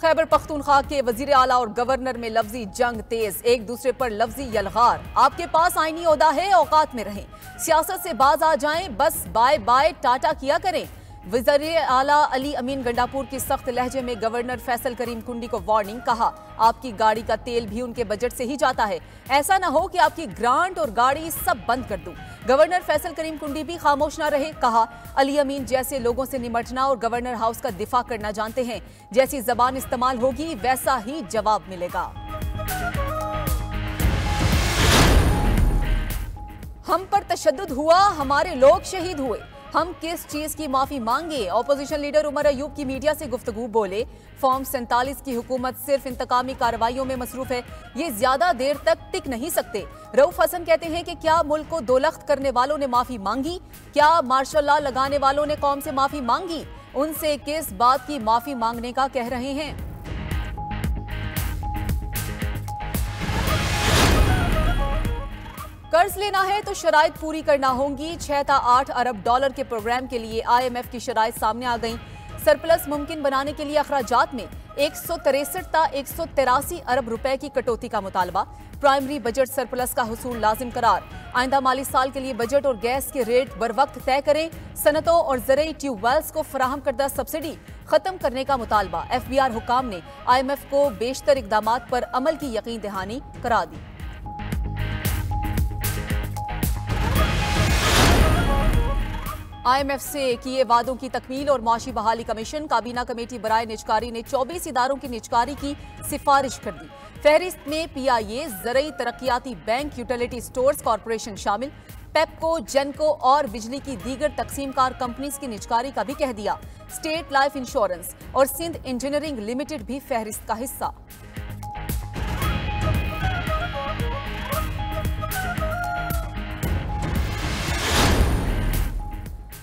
खैबर पख्तूनख्वा के वज़ीर आला और गवर्नर में लफ्जी जंग तेज। एक दूसरे पर लफ्जी यलगार। आपके पास आईनी ओदा है, औकात में रहें। सियासत से बाज आ जाएँ, बस बाय बाय टाटा किया करें। वज़ीर आला अली अमीन गंडापुर की सख्त लहजे में गवर्नर फैसल करीम कुंडी को वार्निंग, कहा, आपकी गाड़ी का तेल भी उनके बजट से ही जाता है। ऐसा ना हो कि आपकी ग्रांट और गाड़ी सब बंद कर दूँ। गवर्नर फैसल करीम कुंडी भी खामोश ना रहे, कहा, अली अमीन जैसे लोगों से निमटना और गवर्नर हाउस का दिफा करना जानते हैं। जैसी जबान इस्तेमाल होगी, वैसा ही जवाब मिलेगा। हम पर तशद हुआ, हमारे लोग शहीद हुए। हम किस चीज़ की माफ़ी मांगे? ऑपोजिशन लीडर उमर अयूब की मीडिया से गुफ्तगू बोले फॉर्म सैंतालीस की हुकूमत सिर्फ़ इंतकामी कार्रवाइयों में मसरूफ है। ये ज़्यादा देर तक टिक नहीं सकते। रऊफ हसन कहते हैं कि क्या मुल्क को दोलख्त करने वालों ने माफ़ी मांगी? क्या मार्शल लॉ लगाने वालों ने कौम से माफ़ी मांगी? उनसे किस बात की माफ़ी मांगने का कह रहे हैं? कर्ज लेना है तो शराइत पूरी करना होंगी। छह था आठ अरब डॉलर के प्रोग्राम के लिए आईएमएफ की शराइत सामने आ गई। सरप्लस मुमकिन बनाने के लिए अखराजात में एक सौ तिरसठ ता एक सौ तिरासी अरब रुपए की कटौती का मुतालबा। प्राइमरी बजट सरप्लस का हसूल लाजिम करार। आइंदा माली साल के लिए बजट और गैस के रेट बर वक्त तय करें। सनतों और ज़रिए ट्यूबवेल्स को फराहम करदा सब्सिडी खत्म करने का मुतालबा। एफ़ बी आर हुकाम ने आई एम एफ़ को बेशतर इकदाम पर अमल की यकीन दहानी करा दी। आईएमएफ से किए वादों की तकमील और माशी बहाली कमीशन, काबीना कमेटी बराए निजकारी ने 24 इदारों की निजकारी की सिफारिश कर दी। फहरिस्त में पीआईए, जरई तरक्याती बैंक, यूटिलिटी स्टोर्स कॉरपोरेशन शामिल। पेपको, जेनको और बिजली की दीगर तकसीमकार कंपनीज़ की निजकारी का भी कह दिया। स्टेट लाइफ इंश्योरेंस और सिंध इंजीनियरिंग लिमिटेड भी फहरिस्त का हिस्सा।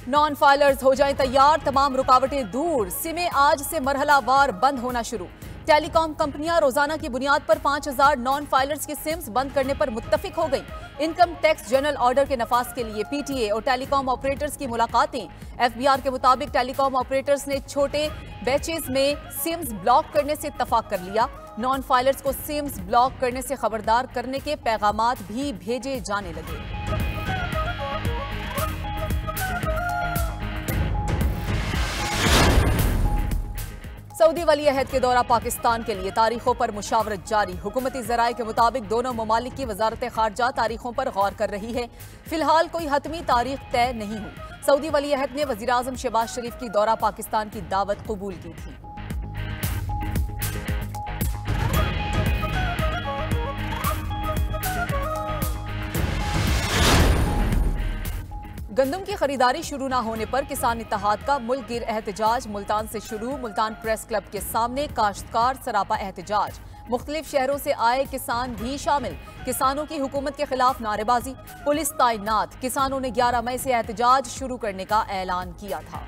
नॉन फाइलर्स हो जाएँ तैयार, तमाम रुकावटें दूर। सिमें आज से मरहलावार बंद होना शुरू। टेलीकॉम कंपनियाँ रोज़ाना की बुनियाद पर 5000 नॉन फाइलर्स के सिम्स बंद करने पर मुत्तफिक हो गई। इनकम टैक्स जनरल ऑर्डर के नफाज के लिए पीटीए और टेलीकॉम ऑपरेटर्स की मुलाकातें। एफबीआर के मुताबिक टेलीकॉम ऑपरेटर्स ने छोटे बैचेस में सिम्स ब्लॉक करने से इतफाक कर लिया। नॉन फाइलर्स को सिम्स ब्लॉक करने से खबरदार करने के पैगाम भी भेजे जाने लगे। सऊदी वली अहद के दौरा पाकिस्तान के लिए। तारीखों पर मुशावरत जारी। हुकूमती जराये के मुताबिक दोनों ममालिक की वजारत खारजा तारीखों पर गौर कर रही है। फ़िलहाल कोई हतमी तारीख तय नहीं हुई। सऊदी वली अहद ने वजी अजम शहबाज शरीफ की दौरा पाकिस्तान की दावत कबूल की थी। गंदम की खरीदारी शुरू न होने पर किसान इतिहाद का मुल्क गिर एहतजाज। मुल्तान से शुरू, मुल्तान प्रेस क्लब के सामने काश्तकार सरापा एहतजाज। मुख्तलिफ़ शहरों से आए किसान भी शामिल। किसानों की हुकूमत के खिलाफ नारेबाजी। पुलिस तैनात। किसानों ने 11 मई से एहतजाज शुरू करने का ऐलान किया था।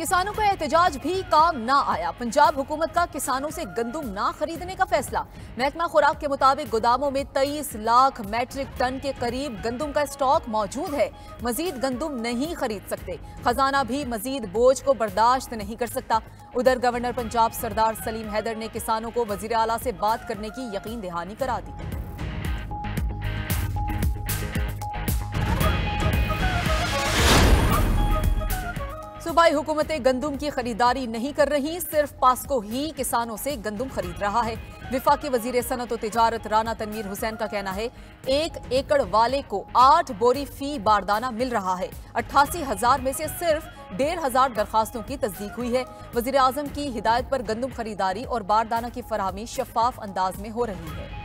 किसानों का एहतजाज भी काम ना आया। पंजाब हुकूमत का किसानों से गंदुम ना खरीदने का फैसला। महकमा खुराक के मुताबिक गोदामों में तेईस लाख मैट्रिक टन के करीब गंदुम का स्टॉक मौजूद है। मजीद गंदुम नहीं खरीद सकते। खजाना भी मजीद बोझ को बर्दाश्त नहीं कर सकता। उधर गवर्नर पंजाब सरदार सलीम हैदर ने किसानों को वज़ीर अला से बात करने की यकीन दहानी करा दी। सूबाई हुकूमतें गंदुम की खरीदारी नहीं कर रही, सिर्फ़ पास्को ही किसानों से गंदुम खरीद रहा है। विफाकी वज़ीर सनत तजारत राना तनवीर हुसैन का कहना है, एक एकड़ वाले को आठ बोरी फ़ी बारदाना मिल रहा है। अट्ठासी हज़ार में से सिर्फ़ डेढ़ हज़ार दरखास्तों की तस्दीक हुई है। वज़ीर आज़म की हिदायत पर गंदुम खरीदारी और बारदाना की फरहमी शफाफ अंदाज में हो रही है।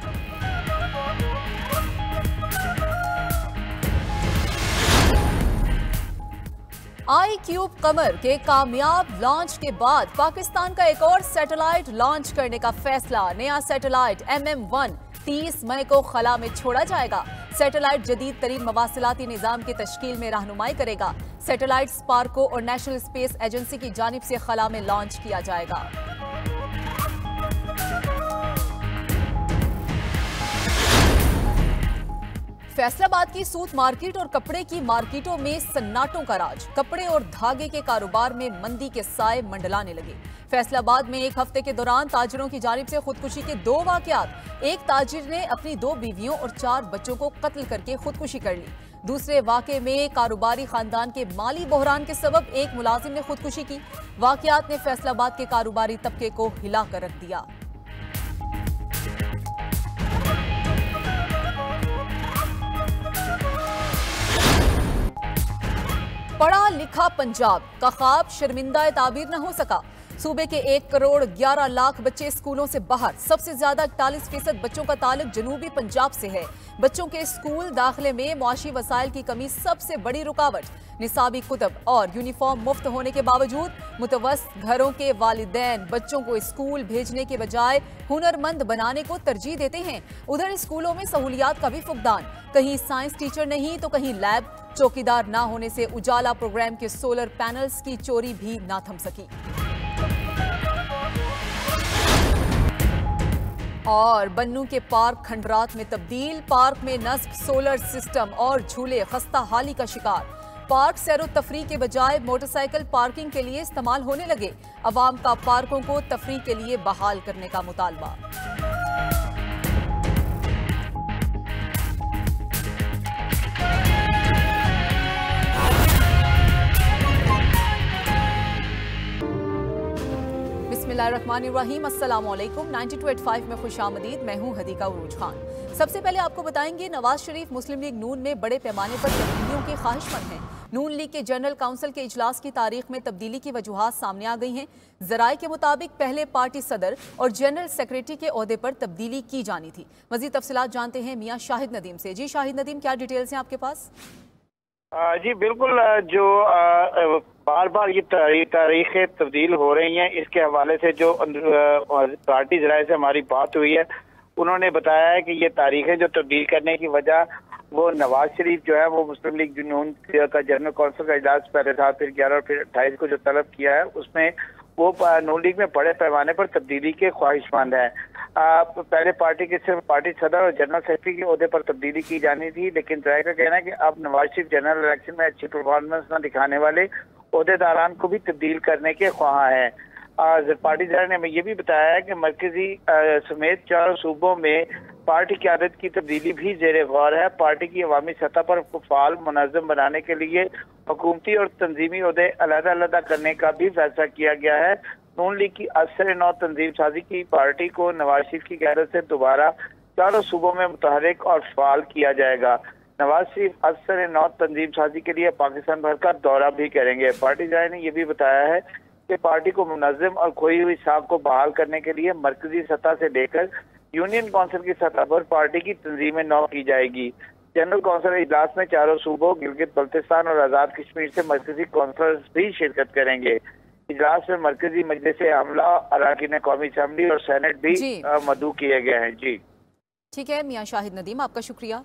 आई क्यूब कमर के कामयाब लॉन्च के बाद पाकिस्तान का एक और सैटेलाइट लॉन्च करने का फैसला। नया सैटेलाइट एम एम वन तीस मई को खला में छोड़ा जाएगा। सैटेलाइट जदीद तरीन मवासिलाती निज़ाम की तश्कील में रहनुमाई करेगा। सैटेलाइट स्पार्को और नेशनल स्पेस एजेंसी की जानब से खला में लॉन्च किया जाएगा। फैसलाबाद की सूत मार्केट और कपड़े की मार्केटों में सन्नाटों का राज। कपड़े और धागे के कारोबार में मंदी के साय मंडलाने लगे। फैसलाबाद में एक हफ़्ते के दौरान ताजिरों की जानब से खुदकुशी के दो वाकयात। एक ताजिर ने अपनी दो बीवियों और चार बच्चों को कत्ल करके खुदकुशी कर ली। दूसरे वाक़े में कारोबारी खानदान के माली बहरान के सबब एक मुलाजिम ने खुदकुशी की। वाकयात ने फैसलाबाद के कारोबारी तबके को हिलाकर रख दिया। पढ़ा लिखा पंजाब। का ख्वाब शर्मिंदा ताबीर न हो सका। सूबे के एक करोड़ ग्यारह लाख बच्चे स्कूलों से बाहर। सबसे ज़्यादा इकतालीस फ़ीसद बच्चों का ताल्लुक जनूबी पंजाब से है। बच्चों के स्कूल दाखिले में मुआशी वसाइल की कमी सबसे बड़ी रुकावट। निसाबी कुतब और यूनिफॉर्म मुफ़्त होने के बावजूद मुतवस्त घरों के वालिदैन बच्चों को स्कूल भेजने के बजाय हुनरमंद बनाने को तरजीह देते हैं। उधर स्कूलों में सहूलियात का भी फुकदान। कहीं साइंस टीचर नहीं तो कहीं लैब। चौकीदार ना होने से उजाला प्रोग्राम के सोलर पैनल्स की चोरी भी ना थम सकी। और बन्नू के पार्क खंडरात में तब्दील। पार्क में नस्ब, सोलर सिस्टम और झूले, खस्ता हाली का शिकार। पार्क सैरो तफरी के बजाय मोटरसाइकिल पार्किंग के लिए इस्तेमाल होने लगे। अवाम का पार्कों को तफरी के लिए बहाल करने का मुतालबा। बिस्मिल्लाहिर्रहमानिर्रहीम। 9285 में खुश आमदीद, मैं हूँ हदीका उरूज खान। सबसे पहले आपको बताएँगे, नवाज़ शरीफ मुस्लिम लीग नून में बड़े पैमाने पर तब्दीलियों के ख्वाहिशमंद हैं। नून लीग के जनरल काउंसिल के इजलास की तारीख में तब्दीली की वजूहत सामने आ गई हैं। जराये के मुताबिक पहले पार्टी सदर और जनरल सेक्रेटरी के अहदे पर तब्दीली की जानी थी। मजीद तफसीत जानते हैं मियाँ शाहिद नदीम से। जी, शाहिद नदीम, क्या डिटेल्स हैं आपके पास? जी, बिल्कुल जो बार बार ये तारीखें तब्दील हो रही हैं। इसके हवाले से जो पार्टी जराए से हमारी बात हुई है, उन्होंने बताया है कि ये तारीखें जो तब्दील करने की वजह, वो नवाज़ शरीफ जो है, वो मुस्लिम लीग जुनून का जनरल कौंसिल का इजलास पहले था, फिर ग्यारह और फिर अट्ठाईस को जो तलब किया है, उसमें वो नून लीग में बड़े पैमाने पर तब्दीली के ख्वाहिशमंद है। पहले पार्टी के सिर्फ़ पार्टी सदर और जनरल सेक्रेटरी के अहदे पर तब्दीली की जानी थी, लेकिन ट्राई का कहना है कि अब नवाज़ शरीफ जनरल इलेक्शन में अच्छी परफॉर्मेंस न दिखाने वाले अहदेदारान को भी तब्दील करने के ख्वाह हैं। जरा ने हमें ये भी बताया कि मरकजी समेत चारों सूबों में पार्टी की आदत की तब्दीली भी जेर गौर है। पार्टी की अवामी सतह पर फाल मुनजम बनाने के लिए हुकूमती और तंजीमी अहदे अलहदा करने का भी फैसला किया गया है। नून लीग की असर नौ तंजीम साजी की पार्टी को नवाज़ शरीफ की क्यादत से दोबारा चारों सूबों में मुतहरक और फाल किया जाएगा। नवाज़ शरीफ असर नौ तंजीम साजी के लिए पाकिस्तान भर का दौरा भी करेंगे। पार्टी जाए ने यह भी बताया है कि पार्टी को मुनजम और खोई हुई साख को बहाल करने के लिए मरकजी सतह से लेकर यूनियन काउंसिल की सतह पर पार्टी की तंजीमें नौ की जाएगी। जनरल काउंसिल इजलास में चारों सूबों गिलगित बल्तिस्तान और आज़ाद कश्मीर से मरकजी काउंसिलर भी शिरकत करेंगे। इजलास में मरकजी मजलिस अमला अरकान कौमी असम्बली और सेनेट भी मदू किए गए हैं। जी। ठीक है मियाँ शाहिद नदीम आपका शुक्रिया।